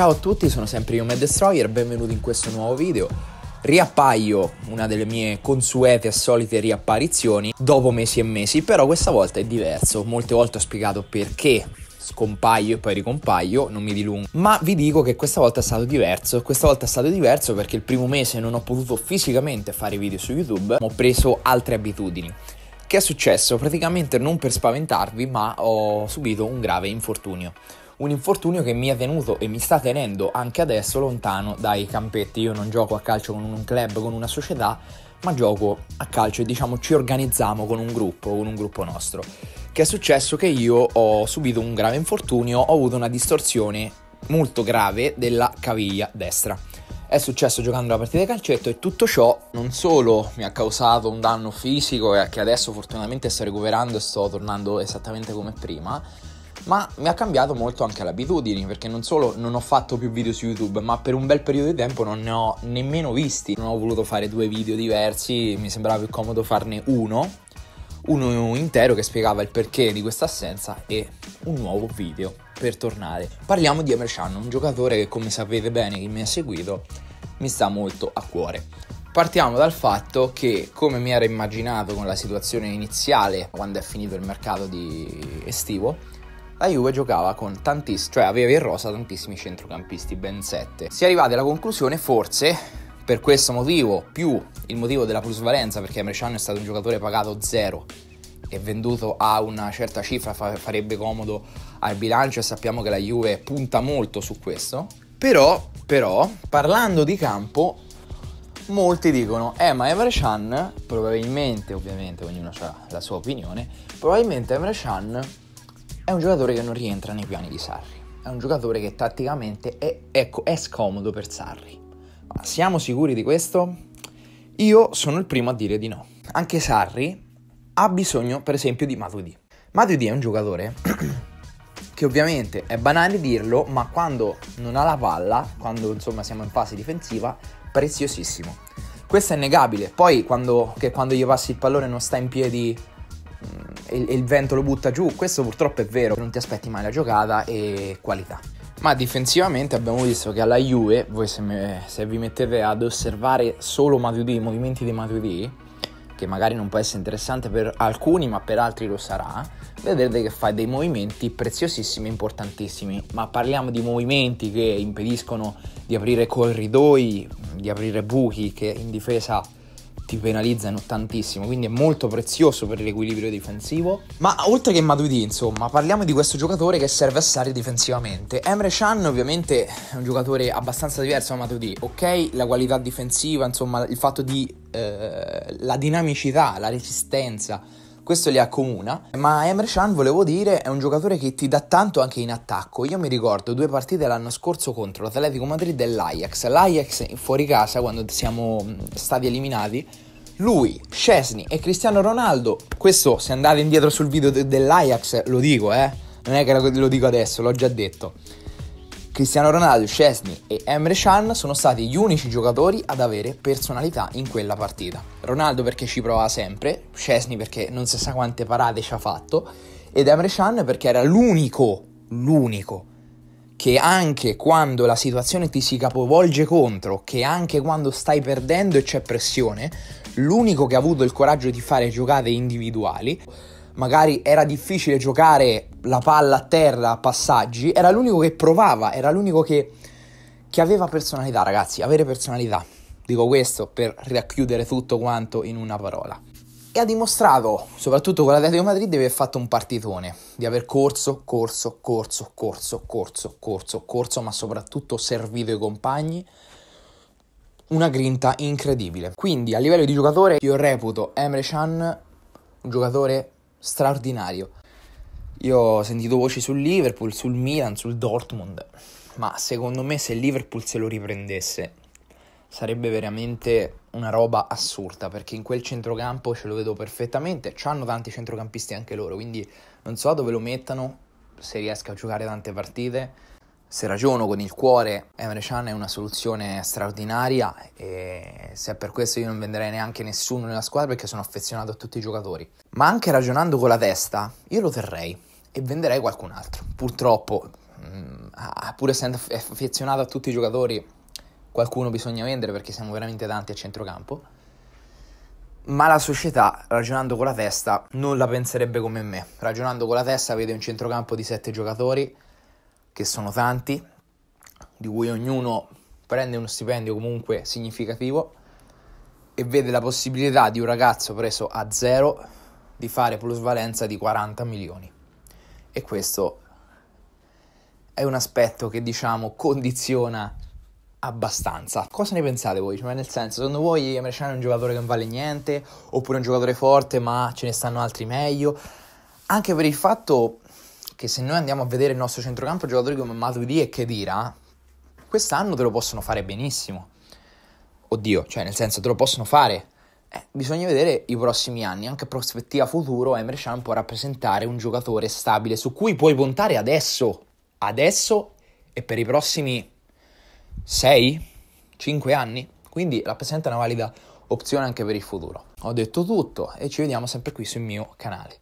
Ciao a tutti, sono sempre io Mad Destroyer, benvenuti in questo nuovo video. Riappaio, una delle mie consuete e solite riapparizioni, dopo mesi e mesi, però questa volta è diverso. Molte volte ho spiegato perché scompaio e poi ricompaio, non mi dilungo, ma vi dico che questa volta è stato diverso. Questa volta è stato diverso perché il primo mese non ho potuto fisicamente fare video su YouTube, ho preso altre abitudini. Che è successo? Praticamente non per spaventarvi, ma ho subito un grave infortunio un infortunio che mi è tenuto e mi sta tenendo anche adesso lontano dai campetti. Io non gioco a calcio con un club, con una società, ma gioco a calcio e diciamo ci organizziamo con un gruppo, con un gruppo nostro. Che è successo che io ho subito un grave infortunio, ho avuto una distorsione molto grave della caviglia destra. È successo giocando la partita di calcetto e tutto ciò non solo mi ha causato un danno fisico che adesso fortunatamente sto recuperando e sto tornando esattamente come prima, ma mi ha cambiato molto anche le abitudini perché non solo non ho fatto più video su YouTube ma per un bel periodo di tempo non ne ho nemmeno visti. Non ho voluto fare due video diversi mi sembrava più comodo farne uno uno intero che spiegava il perché di questa assenza e un nuovo video per tornare. Parliamo di Can un giocatore che come sapete bene chi mi ha seguito mi sta molto a cuore. Partiamo dal fatto che, come mi ero immaginato con la situazione iniziale, quando è finito il mercato estivo, la Juve giocava con tantissimi, cioè aveva in rosa tantissimi centrocampisti, ben sette. Si è arrivati alla conclusione, forse, per questo motivo, più il motivo della plusvalenza, perché Can è stato un giocatore pagato zero e venduto a una certa cifra fa- farebbe comodo al bilancio e sappiamo che la Juve punta molto su questo. Però, però, parlando di campo, molti dicono, eh ma Emre Can, probabilmente, ovviamente ognuno ha la sua opinione, probabilmente Emre Can è un giocatore che non rientra nei piani di Sarri. È un giocatore che tatticamente è, ecco, è scomodo per Sarri. Ma siamo sicuri di questo? Io sono il primo a dire di no. Anche Sarri ha bisogno, per esempio, di Matuidi. Matuidi è un giocatore che ovviamente è banale dirlo, ma quando non ha la palla, quando insomma siamo in fase difensiva, preziosissimo. Questo è innegabile. Poi quando, che quando gli passi il pallone non sta in piedi e il vento lo butta giù. Questo purtroppo è vero, non ti aspetti mai la giocata e qualità. Ma difensivamente abbiamo visto che alla Juve, voi se, me, se vi mettete ad osservare solo Matuidi, i movimenti di Matuidi, che magari non può essere interessante per alcuni, ma per altri lo sarà, vedrete che fa dei movimenti preziosissimi e importantissimi. Ma parliamo di movimenti che impediscono di aprire corridoi, di aprire buchi, che in difesa ti penalizzano tantissimo, quindi è molto prezioso per l'equilibrio difensivo. Ma oltre che Matuidi, insomma, parliamo di questo giocatore che serve a Sarri difensivamente. Emre Can ovviamente è un giocatore abbastanza diverso da Matuidi, ok? La qualità difensiva, insomma, il fatto di eh, la dinamicità, la resistenza, questo li accomuna. Ma Emre Can, volevo dire, è un giocatore che ti dà tanto anche in attacco. Io mi ricordo due partite l'anno scorso contro l'Atletico Madrid e l'Ajax. L'Ajax fuori casa, quando siamo stati eliminati, lui, Scesni e Cristiano Ronaldo, questo se andate indietro sul video de- dell'Ajax lo dico, eh, non è che lo dico adesso, l'ho già detto. Cristiano Ronaldo, Scesni e Emre Can sono stati gli unici giocatori ad avere personalità in quella partita. Ronaldo perché ci prova sempre, Scesni perché non si sa quante parate ci ha fatto ed Emre Can perché era l'unico, l'unico che anche quando la situazione ti si capovolge contro, che anche quando stai perdendo e c'è pressione, l'unico che ha avuto il coraggio di fare giocate individuali, magari era difficile giocare la palla a terra a passaggi, era l'unico che provava, era l'unico che, che aveva personalità, ragazzi, avere personalità. Dico questo per racchiudere tutto quanto in una parola. E ha dimostrato, soprattutto con l'Atletico Madrid, di aver fatto un partitone, di aver corso, corso, corso, corso, corso, corso, corso, ma soprattutto servito i compagni. Una grinta incredibile. Quindi, a livello di giocatore, io reputo Emre Can un giocatore straordinario. Io ho sentito voci sul Liverpool, sul Milan, sul Dortmund, ma secondo me se il Liverpool se lo riprendesse sarebbe veramente una roba assurda perché in quel centrocampo ce lo vedo perfettamente. Hanno tanti centrocampisti anche loro, quindi non so dove lo mettano, se riesca a giocare tante partite. Se ragiono con il cuore, Emre Can è una soluzione straordinaria e se è per questo io non venderei neanche nessuno nella squadra perché sono affezionato a tutti i giocatori. Ma anche ragionando con la testa, io lo terrei e venderei qualcun altro. Purtroppo mm, pur essendo affezionato a tutti i giocatori, qualcuno bisogna vendere perché siamo veramente tanti a centrocampo. Ma la società, ragionando con la testa, non la penserebbe come me. Ragionando con la testa, vede un centrocampo di sette giocatori, che sono tanti, di cui ognuno prende uno stipendio comunque significativo, e vede la possibilità di un ragazzo preso a zero di fare plusvalenza di 40 milioni. E questo è un aspetto che diciamo condiziona abbastanza. Cosa ne pensate voi? Cioè, nel senso, secondo voi Emre è un giocatore che non vale niente, oppure un giocatore forte, ma ce ne stanno altri meglio? Anche per il fatto che se noi andiamo a vedere il nostro centrocampo, giocatori come Matuidi e Kedira, quest'anno te lo possono fare benissimo. Oddio, cioè nel senso te lo possono fare. Eh, bisogna vedere i prossimi anni, anche prospettiva futuro Emre Can può rappresentare un giocatore stabile su cui puoi puntare adesso, adesso e per i prossimi 6, 5 anni, quindi rappresenta una valida opzione anche per il futuro. Ho detto tutto e ci vediamo sempre qui sul mio canale.